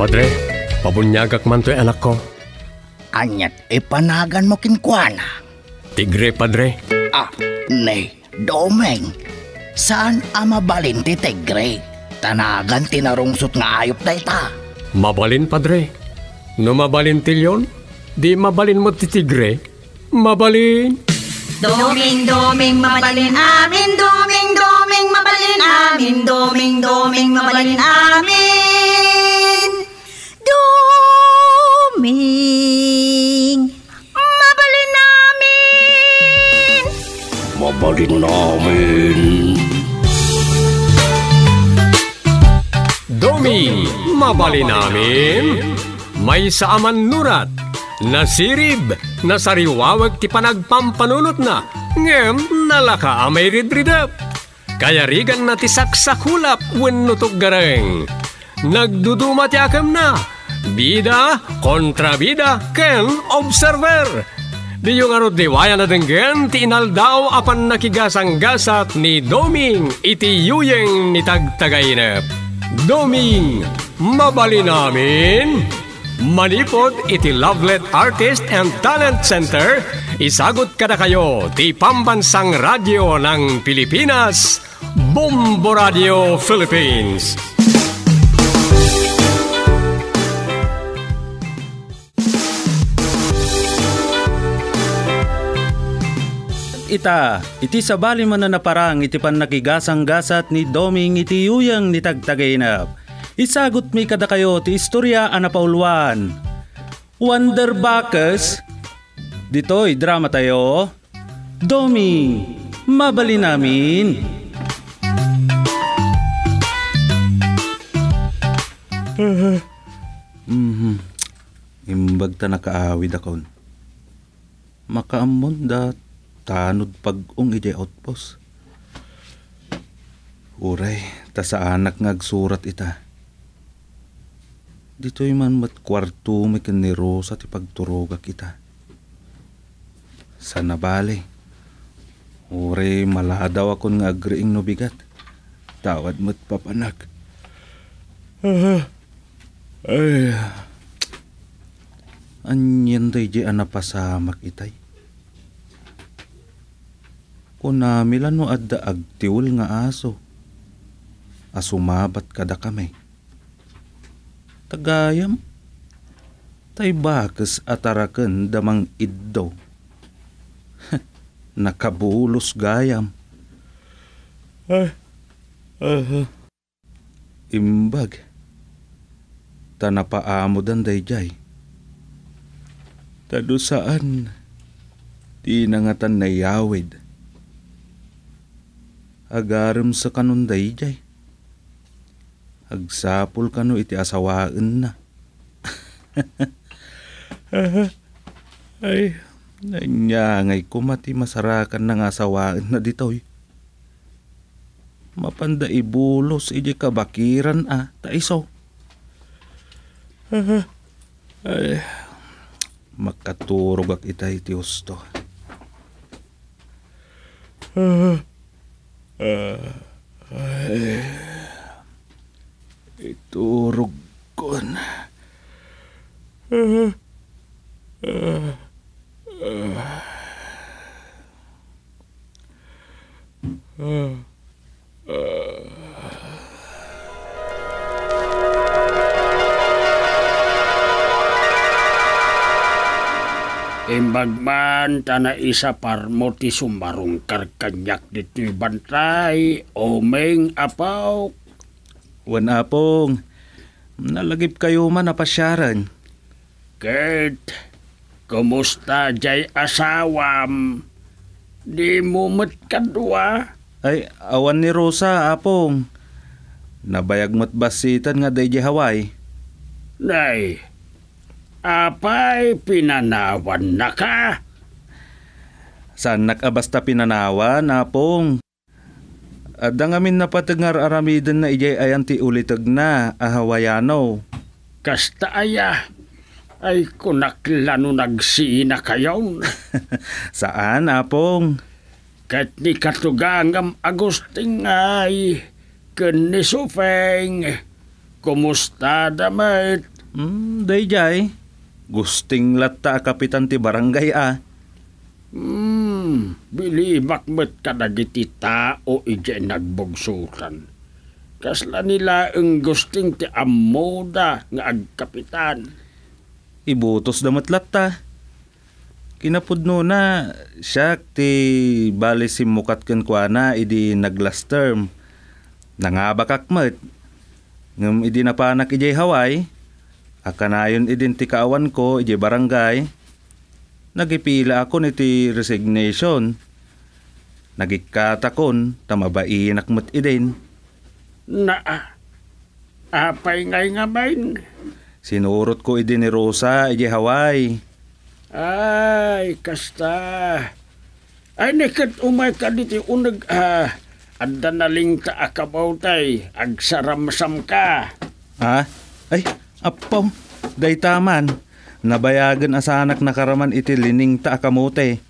Padre, pabunyagak man to'y anak ko. Anyat ipanagan mo kinkwana. Tigre, Padre. Ah, ne, domeng. Saan ama balin ti tigre? Tanagan tinarungsot nga ayop na ita. Mabalin, Padre. No mabalin tilyon, di mabalin mo ti tigre. Mabalin. Doming, doming, mabalin amin, doming, doming, mabalin amin, doming, doming, mabalin amin. Doming, mabalin amin. Mabalin namin. Domi, mabalin namin. May saaman nurat, nasirib, nasariwawag ti panagpampanunot na, ngem nalaka amay ridridap. Kaya rigan na ti saksakulap wenno gareng. Nagduduma ti akam na, bida kontra bida ken observer. Di yung arot diwaya na denggen ti inaldaw apan nakigasang-gasat ni Doming iti yuyeng ni tagtagainep. Doming, mabali namin. Manipod iti Lovelet Artist and Talent Center, isagot kada kayo ti Pambansang Radyo ng Pilipinas, Bombo Radio Philippines. Ita, iti sabali man na naparang iti pan nakigasang-gasat ni Doming iti yuyang ni tagtagainap. Isagot mi kada kayo ti istorya anapauluan. Wonder Bacchus, dito'y drama tayo. Doming, mabali namin. mm-hmm. Imbag ta nakaawid akon. Makaamon dat tanod pag-ong iti outpost. Uray, ta sa anak ngagsurat ita. Dito'y man mat kwarto may kaniro sa ti pagturoga kita. Sa nabali. Uray, maladaw akon nga agriing no bigat. Tawad mo't papanak. Ay, anyan day di anapasamak itay. Kunamilan no adda agtiwul nga aso. Asumabat kada kami. Tagayam. Tay bakas ataraken damang iddo. Nakabulos gayam. Ay, uh, imbag. Tanapaamo dan dayjay. Tado saan? Di nangatan na yawid agaram sa kanunday jay. Agsapol kano iti asawaan na. Ay, nanyangay ko mati masarakan ng asawaan na ditoy. Mapanda ibulos iji kabakiran ah, taiso. Ay, makaturog ak itay ti husto. Uh, Uh, na. Uh, uh, uh, uh, uh. Imbagman tana isa parmo ti sumarong karkanyak dito'y bantay, omeng apaw. Wan apong, nalagip kayo man napasyaran. Kate, kumusta jay asawam? Di mo mat kadwa? Ay, awan ni Rosa, apong. Nabayag mat basitan nga day Hawaii. Nay, apay pinanawan na ka? Saan nakabasta pinanawan, apong? Adang amin napatengar aramidan na ijay ayan ti ulitag na, ahawayano. Kasta aya, ay kunaklano nagsina kayon. Saan, apong? Kat ni katugangam Agusting ay, ken ni Sufeng, Kumusta damay? Hmm, dayjay. Gusting latta kapitan ti barangay ah. Hmm, bilibak met ka dagiti tao ije nagbugsutan. Kasla nila ang gusting ti amoda nga agkapitan. Ibutos damat latta. Kinapudno na siya ti bali simukat ken kuana idi nag-last term. Nangabakak met. Ngem idi napanak ijay Hawaii. Akanayon idin ti kaawan ko ijay barangay. Nagipila ako niti resignation. Nagikatakon tamabainak met idin. Na, apay ngay nga main. Sinurot ko idin ni Rosa ijay Hawaii. Ay, kasta. Ay, nekat umay ka diti unag, ah, anda na ling ta akabaw tay, agsaramsam ka. Ha? Ay, apaw. Day taman. Nabayagan asanak nakaraman iti lining ta akamote.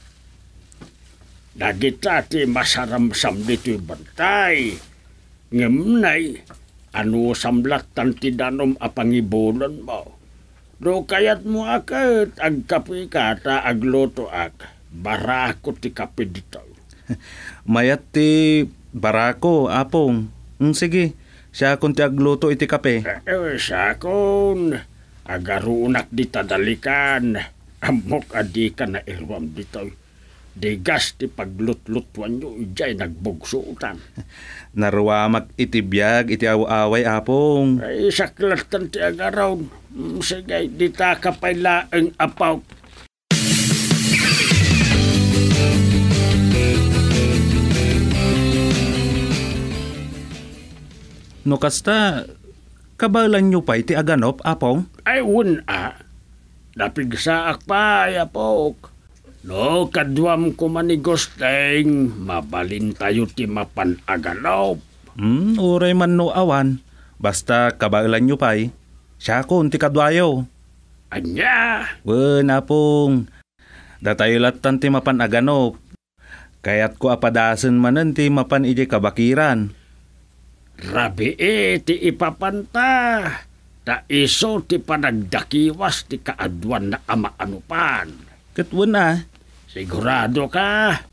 Dagita ti masaramsam dito bantay. Ngemnay, ano samlatan ti danom apangibulan mo. Do kayat mo akat, agkapi ka ta agloto ak. Barako ti kape dito. Mayat ti barako, apong. Mm, sige, siya kung ti agluto iti kape. Eh, sakon, agarunak di tadalikan. Amok adi ka na irwam dito. Digas ti paglutlutuan nyo, ijay nagbugsutan. Narwamak iti biyag, iti away apong. Ay, saklatan ti agaraw. Mm, Sige, di ta kapayla ang apaw. No kasta, kabalan nyo pa iti aganop, apong. Ay, un a. Napigsaak pa, ay apok. No, kadwam ko manigosteng, mabalin tayo ti mapan aganaw. Hmm, uray man no awan. Basta kabalan nyo pa Siya kung ti kadwayo. Anya, Wen, apong. Datayo latan ti mapan aganop. Kayat ko apadasan manan ti mapan iti kabakiran. Rabi e ti ipapanta. Ta iso ti panagdakiwas ti kaadwan na amaanupan. Katwan ah. Sigurado ka.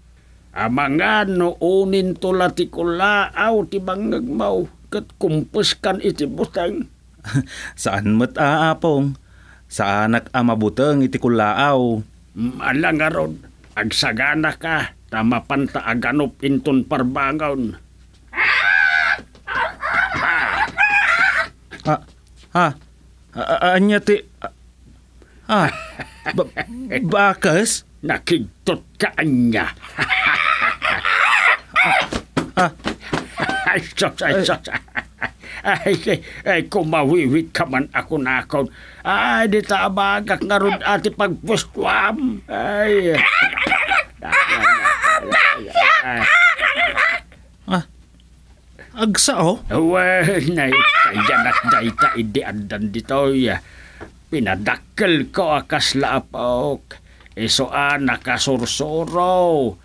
Amangan no unin tula ti kulaaw ti bangagmaw kat kumpus kan iti butang. Saan mat aapong? Sa anak amabuteng iti kulaaw. Mala nga ron, agsagana ka, tama panta aganop inton parbangawn. Ha? Ha? Anya ti... Ha? Ba- bakas? Nakigtot ka anya. Ah. Ay, sos, ay, sos. Ay, ay, ay, kumawiwit ka man ako na ako. Ay, di ta abagak nga ron ati pagpustwam. Ay. Ay. Agsao? Well, na kayanak dayta idi andan ditoy. Pinadakkel ko akas laapok. Isoan nakasursuro.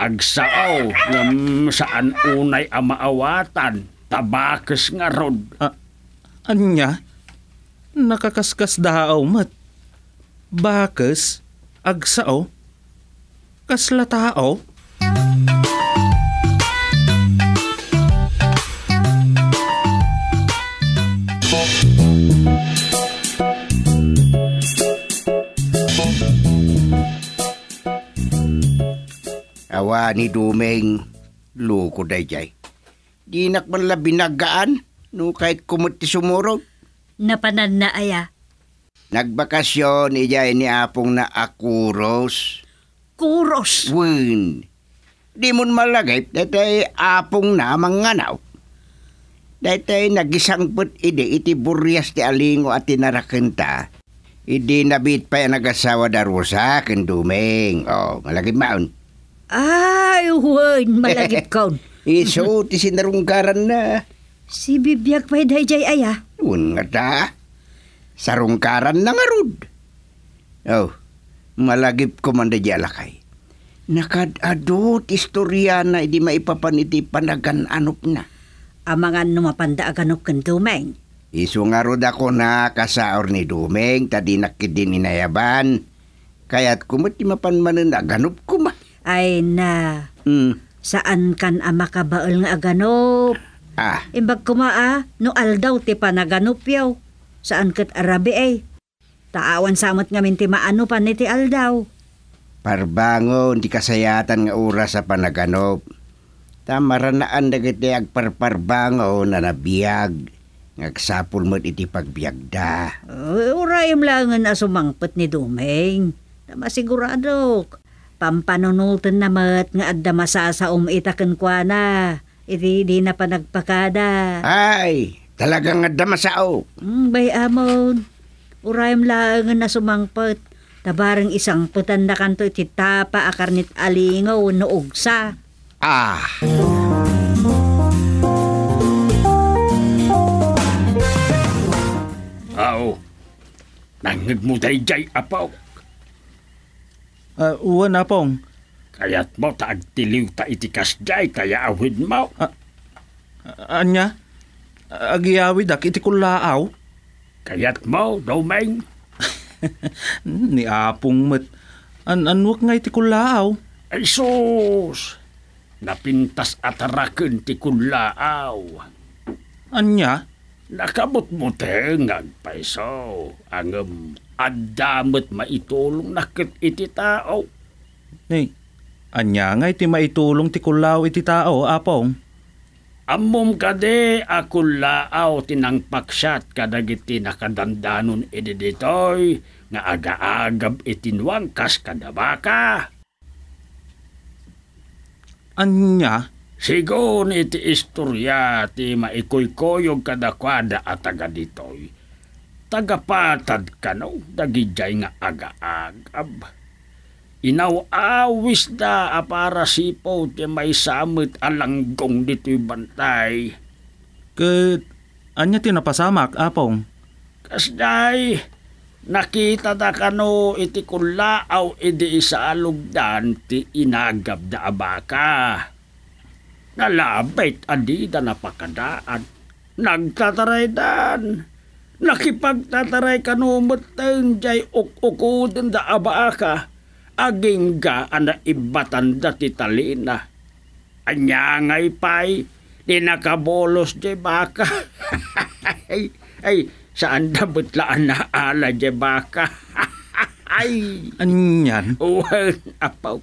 Agsao ngam saan unay amaawatan. Tabakes nga rod. Anya? Nakakaskas daaw mat. Bakas? Agsao? Kasla tao? Awa ni Dumeng, luko day jay. Di nak man la binagaan, no kahit kumot ti sumurog. Napanan na aya. Nagbakasyon ijay ni Apong na akuros. Kuros. Win. Di mo malagay, datay Apong na manganaw. Datay nagisangput ide iti buryas ti alingo at tinarakenta. Idi nabit pa yung nagasawa darusa ken Dumeng. Oh, malagay maun. Ay, wen, malagip kaun. Iso ti sinarungkaran na. Si bibiyag pa dayjay aya. Un nga ta. Sarungkaran na nga rod. Oh, malagip ko man da di alakay. Nakadadot istorya na hindi maipapaniti panagan anop na. Amangan numapanda aganok kan dumeng. Isu nga rod ako na kasaor ni Dumeng, tadi nakidin inayaban. Kaya't kumot di mapanmanan na ganop ko ma. Ay na, Hmm. saan kan ama kabaal nga aganop? Ah, Imbag kumaa, no aldaw ti panaganop yaw. Saan kat arabi ay? Taawan samot nga minti maano pa ni ti aldaw. parbangon di kasayatan nga oras sa panaganop. Tamaranaan dagiti agparparbangon na nabiyag. Ngagsapul mo't iti pagbiagda. Uh, urayam lang nga sumangpet ni Dumeng. Tama sigurado. Pampanunutan namat nga adda masasaom itaken kwa na. Iti di na pa nagpakada. Ay, talagang nga damasao. Hmm, bay amon. Urayam lang nga sumangpet. Tabarang isang putan na kanto iti tapa akarnit alingaw no ugsa. Ah, Aw, nangig mo dayjay apaw. Ah, uwan apong. Kaya't mo ta agtiliw ta itikas jay kaya awid mo. Ah, anya? Agiyawid ak iti kulaaw. Kaya't mo, Domeng. Ni apong met. An anwak nga iti kulaaw. Ay sus! Napintas ataraken ti kunlaaw. Anya? Nakabot mo te ngagpaiso. Angem adamot maitulong nakit iti tao. Ni, anya nga iti maitulong ti kulaaw iti tao, apong. Amom kade ako laaw tinangpaksat kadagiti nakadandanon iti ditoy nga aga-agab itinwang kas kadabaka. Anya? Sigon iti istorya ti maikoy-koyog kadakwada at taga ditoy. Tagapatad ka no, dagijay nga aga-agab. Inaw-awis da apara sipo ti may samit alanggong dito'y bantay. Kat, anya tinapasamak, apong. Kasday, nakita da kano iti kulaaw iti isa alugdan ti inagab da abaka. Nalabit adi da napakadaan. Nagtataray dan. Nakipagtataray kano matang jay uk-ukuden da abaka. Aging ga ana ibatan da ti talina. Anya ngay pay, di nakabolos jay baka. ay, ay, saan na butlaan na ala jay baka? ay, Anyan? uwan apaw.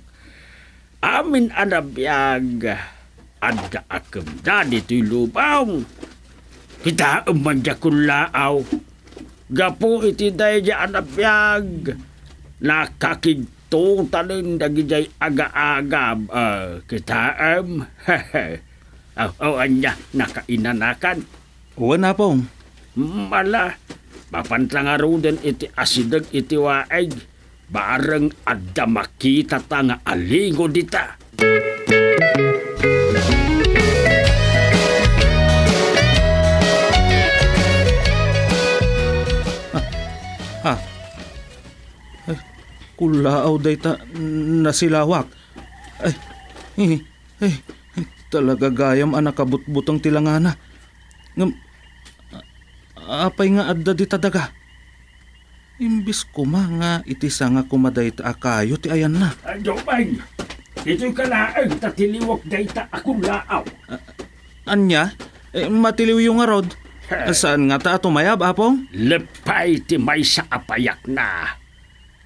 Amin anabiyag. Adda akem da dito'y lubaw. Kita man dya kulaaw. Gapo iti day dya anabiyag. Nakakigto talin dagi jay aga-agab. Uh, kita am. oh, oh, anya, nakainanakan. Uwan, apong. Mala, papantangaro din iti asidag iti waeg. Bareng adda makita ta nga aligo dita. Kulaaw day ta nasilawak. Ay, ay, ay, talaga gayam anak kabutbutang tilangana. Ngam, apay nga adda di tadaga. Imbis ko ma nga itisa nga kumaday ta akayo ti ayan na. Adyo bang, ito'y kalaang tatiliwak dayta akong laaw. Anya, eh, matiliw yung nga rod. Saan nga ta tumayab, apong? Lepay ti may sa apayak na.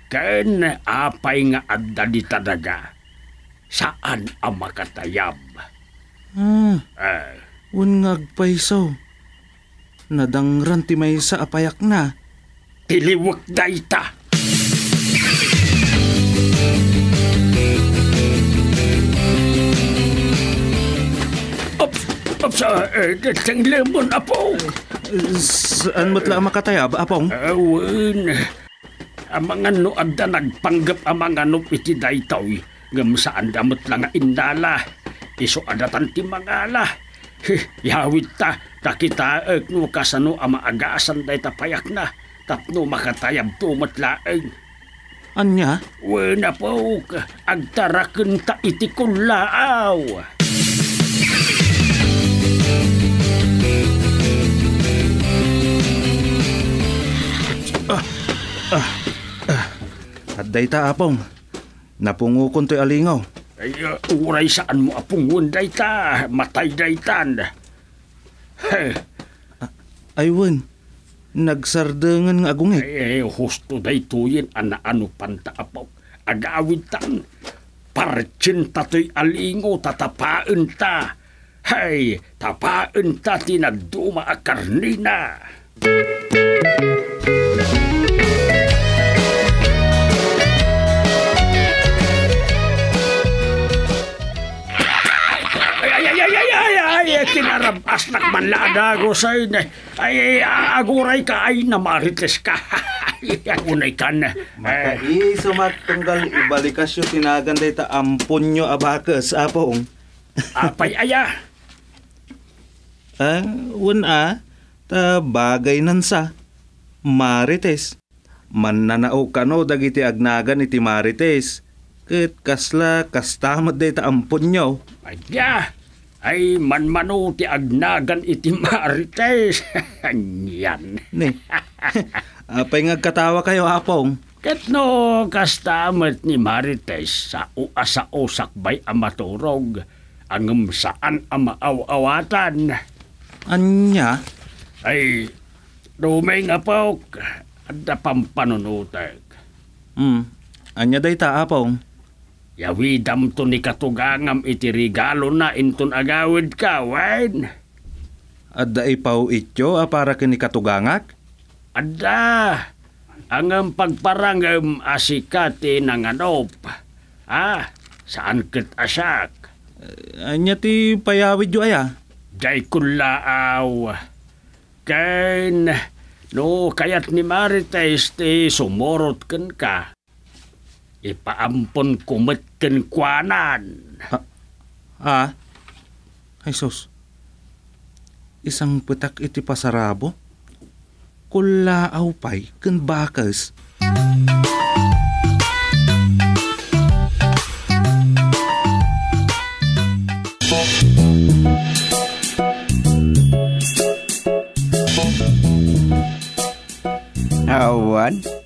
Ken apay nga adda di tadaga. Saan ang makatayab? Hmm, Eh, unngag paisaw. Nadangran ti may sa apayak na. tiliwak dayta. Ops, ops, uh, datang lemon apo. Saan mo't lang makatayab, apong? Awan, ang mga no adda nagpanggap ang mga no iti daytaw ngam saan damot lang indala iso adatan ti mangala yawit ta takita ek no kasano ama agaasan day tapayak na tapno makatayab tumat laeng Anya? Wena po, agtarakin ta iti kulaaw. Ah, ah. ah. Dayta apong. Napungukon to'y alingaw. Ay, uh, uray saan mo apungun dayta, matay daytan. Hey, Aywan. Nagsardengan nga agungit. ay, husto daytoyin ana ano panta apaw. Agawid tan. Parchin tatoy alingo tatapaan ta. Hey, tapaan ta tinaduma a karnina. Ay, kinarabas nakmanlada ko sa ina. Ay, ay, aguray ka ay namarites ka. Ay, unay ka na. Ay, Makai sumatunggal ibalikas yung tinagan dayta ampun nyo abakas apong. apay aya. Ah, wan a, ta bagay nan sa. Marites. Mananao ka no dagiti agnagan iti Marites. Ket kasla kastamad dayta ampun nyo. Ay, ya. Ay, manmano ti agnagan iti marites. Yan. Ni. Apay nga katawa kayo apong. Ket no, kastamat ni Marites sa uasa sakbay amaturog. Angem saan ama awatan Anya? Ay, dumay nga po, ada pampanunutek. Hmm. Anya dayta apong. Yawidam to ni katugangam iti regalo na inton agawid ka, wain. Adda ipaw ityo a para kini katugangak? Ada, ang ang pagparangam asikati ng anop. Ah, saan kit asak? Anya ti payawid yo aya? Jay kulaaw. Kain, no kayat ni Marites ti sumorot ken ka. Ipaampon kumit ken kwanan. Ah? Ay sus. Isang petak iti pasarabo? Kulaaw pay ken bakas. Awan.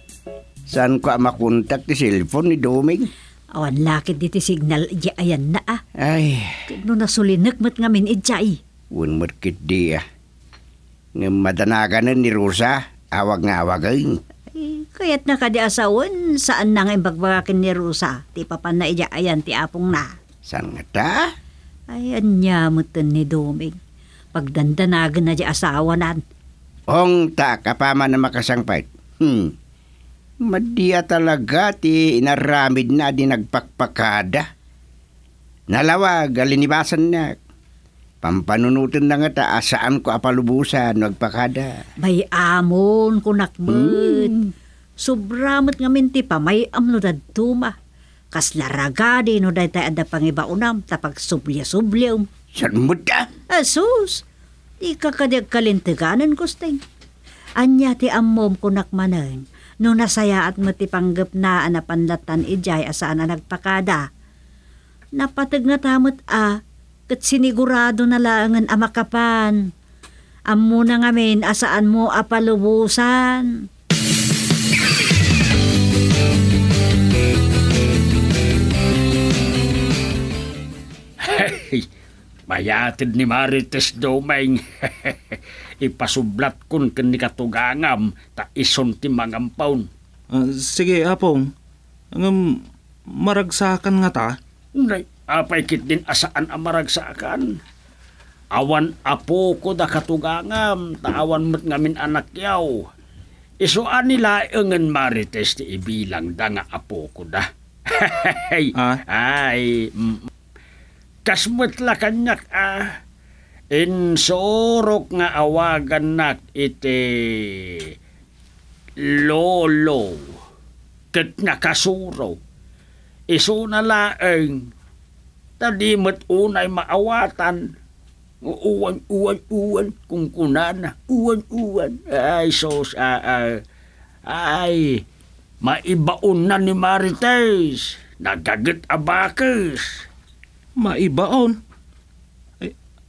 Saan ko makontak ti cellphone ni Doming? Awan lakit diti signal di ayan na ah. Ay, No nasulinek met ngamin idjay. un markit di ah. Nga madanaganan ni Rosa, awag nga awagay. Ay, kaya't na kadi asawan saan nang ibagbagakin ni Rosa. Ti papan na idya ayan ti apong na. Saan nga ta? Ay anya mutan ni Doming. Pagdandanagan na di asawa nan. Ong ta kapama na makasangpait. Hmm. Madya talaga ti inaramid na di nagpakpakada. Nalawag, alinibasan na. Pampanunutin na nga ta, asaan ko apalubusan, nagpakada. May amon kunakmet. Sobramat ngamin ti pa may amno dadtuma. Kas laragadi no daytay ada pangibaunam tapag sublia-sublium. Saan mo ta? Asus, di ka kadyag kalintiganan kusteng. Anya ti ammom kunak maneng, no nasaya at matipanggap na anapanlatan ijay asaan na nagpakada. Napatag nga tamot a, kat sinigurado na laangan amakapan. Ammo na ngamin asaan mo apalubusan. Hey, mayatid ni Marites Domeng. Ipasublat kun ken ni katugangam ta ison ti mangampawn. Ah, sige apong. Ang maragsakan nga ta. Unay, apay kit din asaan amaragsakan. Awan apo ko da katugangam, taawan mo't ngamin anak yaw. Isuan nila engen marites ti ibilang da nga apo ko da. Ay, Ah? ay, mm, kasmut la kanyak ah. Insorok nga awagan nak iti lolo. Ket nakasuro. Iso na laeng. Tadimot unay maawatan. Uwan, uwan, uwan. Kung kunana. Uwan, uwan. Ay, sos, ah, ah, ay. Maibaon na ni Marites. Nagagat abakes. Maibaon.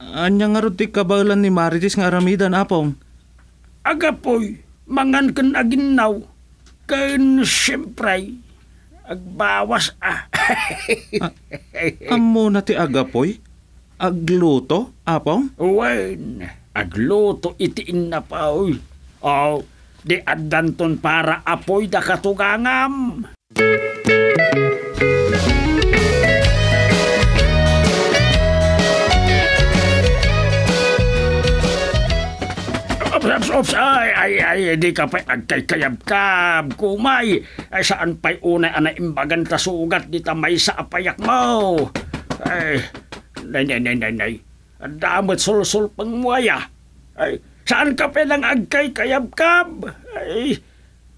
Anya nga ro ti kabalan ni Marites nga aramidan apong. Agapoy, mangan kan aginaw. Kan siyempre, Agbawas ah. Amo na ti agapoy? Agluto, apong? Wen, agluto itiin na pa uy. Oh, di adanton para apoy da katugangam. Ops, ay, ay, ay, di ka pa'y agkay-kayab-kab, kumay. Ay, saan pa'y unay ana imbagan ta sugat di ta may sa apayak mo. Ay, nay, nay, nay, nay, nay. Damot sul-sul pang muaya. Ay, saan ka pa lang agkay-kayab-kab? Ay,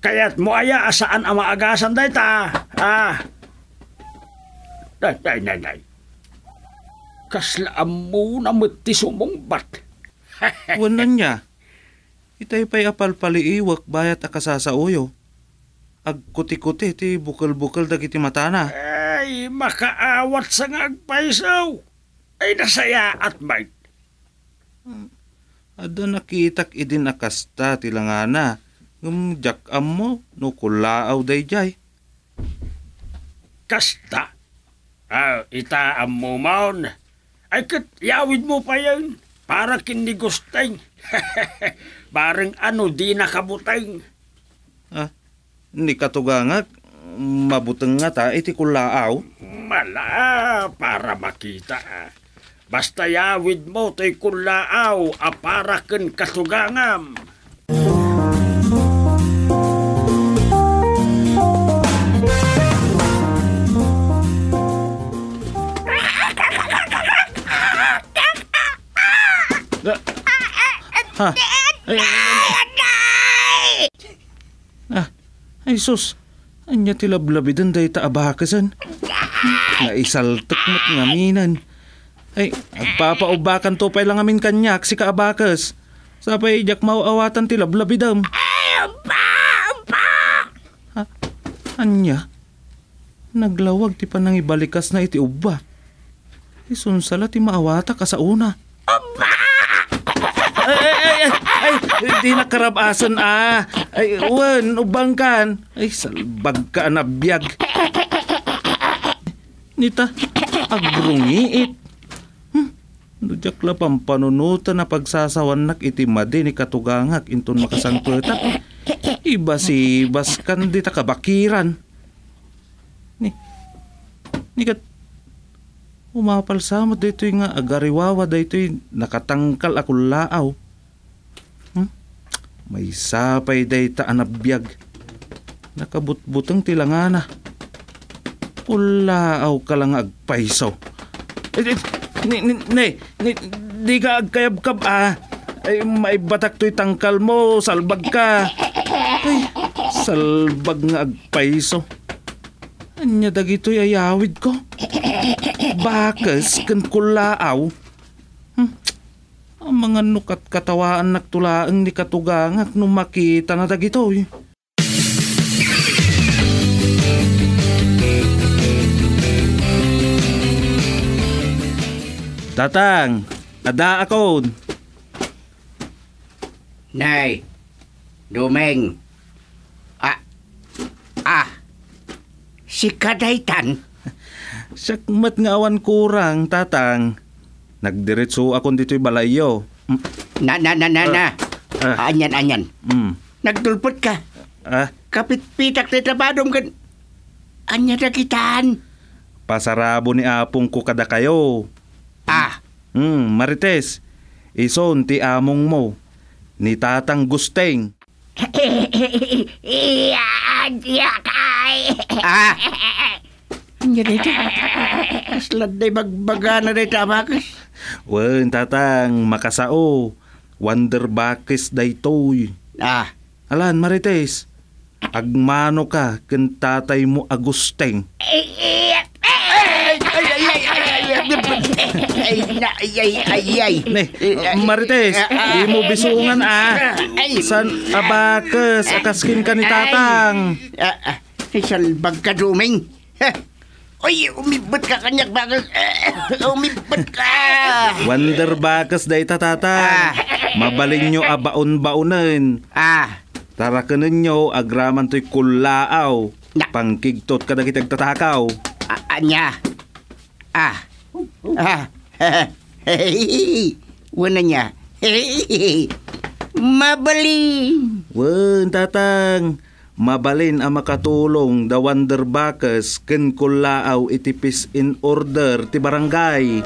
kaya't muaya asaan ang maagasan day ta. Ah. Nay, nay, nay, nay. Kaslaan mo na mati sumungbat. Wanan niya. Itay pa'y apal paliiwak bayat akasasauyo. Agkuti-kuti ti bukal-bukal dagiti matana. Ay, makaawat sa ngagpaisaw. Ay, nasaya at may. Ada nakitak idin akasta tilangana. Ngum jak mo no kulaaw dayjay. Kasta. Ah, ita mo maon. Ay, kat yawid mo pa yun. Para kinigustay. Barang ano, di nakabutay. Ah, ni katugangak mabuteng nga ta iti kulaaw. Mala, para makita. Basta yawid mo to'y kulaaw, aparaken katugangam. Ha? Ay, ah, ay sus. Anya tilablabidan day ta abakasan. Naisaltak mo't ngaminan. Ay, agpapaubakan to pay lang amin kanyak si kaabakas. Sapay jak mauawatan tilablabidam. Ha? Anya? Naglawag ti panang ibalikas na iti uba. Isunsala ti maawata ka sa una. Ay, ay, ay, ay, ay, di nakarabasan ah. Ay, wan, ubang kan. Ay, salbag ka na biyag. Nita, agrungiit. Hmm, Dujak la pampanunutan na pagsasawan nak iti madi ni katugangak inton makasangpetak. Iba si baskan di ta kabakiran. Ni, ni kat, Umapal samot dito nga agariwawa dito nakatangkal ako laaw. May sapay dayta anabiyag. Nakabutbutang tilangana. Ulaaw ka lang agpaisaw. Eh, eh, ni, ni, ni, ni, di ka agkayab-kab ah. Ay, may batak to'y tangkal mo, salbag ka. Ay, salbag nga agpaisaw. Anya dagito'y ayawid ko. Bakas kan kulaaw. Hmm. Ang mga nukat katawaan nagtulaang ni katugangak nung makita na dagitoy. Tatang, ada ako. Nay, Dumeng. Ah, ah, si Kadaytan. Sakmat nga awan kurang, tatang. Nagdiretso akong dito'y balayo. Mm, Na, na, na, na, na. Ah. Anyan, anyan. mm. Nagdulpot ka. Ah, Kapit-pitak na trabadong kan. Anya na kitaan. pasarabo ni apong ko kada kayo. Ah, Hmm, Marites, ison ti among mo. Ni tatang gusteng. ah. Anya na ito. Aslad na magbaga na ito, abakas. Wen tatang makasao. Wonder bakis daytoy. Ah, Alan Marites, agmano ka ken tatay mo agusteng. Ne, Marites, di mo bisungan ah. San abakas akaskin ka ni tatang. Ah, ah, salbag ka, Dumeng. Uy, umibot ka kanyak. Ah, umibot ka. Wonder bakas day ta tatang. Mabalin nyo abaon-baonan. Ah, Tara ka ninyo, agraman to'y kulaaw. Na. Pangkigtot ka na kitag tatakaw. A- anya. Ah. Ah. Hey. Wala niya. Hey. Mabali. Wen, tatang. Mabalin ang makatulong da Wonder Bakas ken kulaaw itipis in order ti barangay.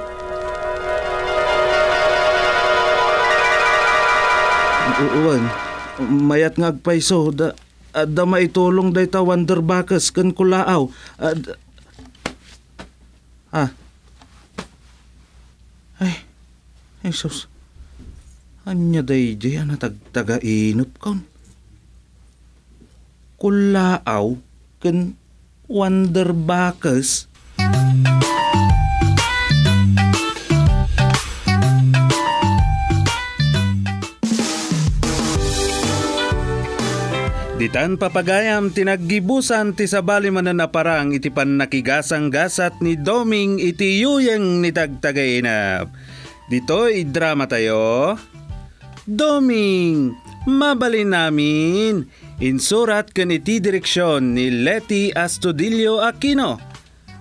Uwan, mayat nga agpaiso da da maitulong day ta Wonder Bakas ken kulaaw. Ad, ah. Ay, Jesus. Anya day di ana tagtaga inop kon kulaaw ken wonder bakas. Ditan papagayam tinaggibusan ti sabali mananaparang iti pan nakigasang gasat ni Doming iti yuyeng ni tagtagainap. Dito'y drama tayo. Doming, mabalin namin. Insurat kan iti direksyon ni Leti Astudillo Aquino.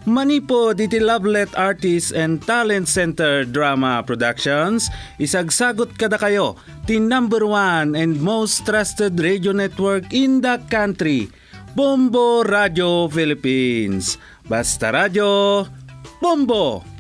Manipo diti Lovelet Artists and Talent Center Drama Productions, isagsagot kada kayo ti number one and most trusted radio network in the country, Bombo Radio Philippines. Basta Radio, Bombo!